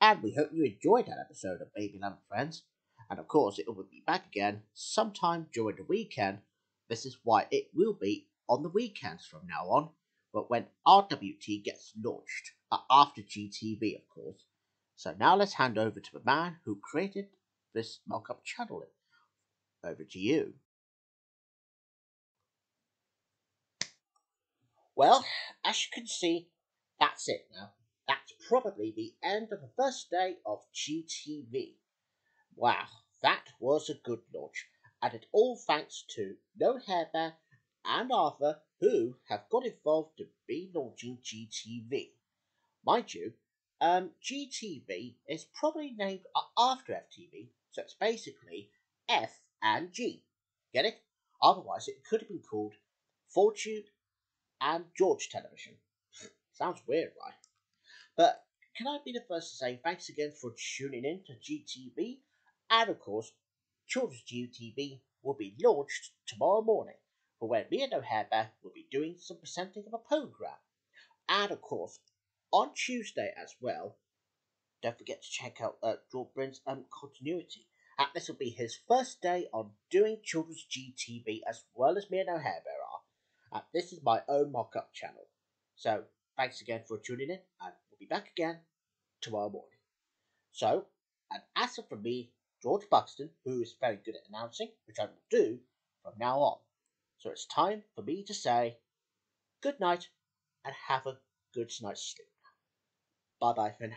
And we hope you enjoyed that episode of Baby Lemon Friends. And of course, it will be back again sometime during the weekend. This is why it will be on the weekends from now on, but when RWT gets launched, after GTV, of course. So now let's hand over to the man who created this mock-up channel. Over to you. Well, as you can see, that's it now. Probably the end of the first day of GTV. Wow, that was a good launch, and it all thanks to No Hair Bear and Arthur who have got involved to be launching GTV. Mind you, um, GTV is probably named after FTV, so it's basically F and G. Get it? Otherwise, it could have been called Fortune and George Television. Sounds weird, right? But can I be the first to say thanks again for tuning in to GTV? And of course, Children's GTV will be launched tomorrow morning, for where me and O'Hare will be doing some presenting of a program. And of course, on Tuesday as well, don't forget to check out uh, Bryn's um, continuity. And this will be his first day on doing Children's GTV as well as me and O'Hare are. This is my own mock-up channel. So, thanks again for tuning in, and we'll be back again tomorrow morning. So, an answer from me, George Buxton, who is very good at announcing, which I will do from now on. So it's time for me to say good night and have a good night's sleep. Bye bye for now.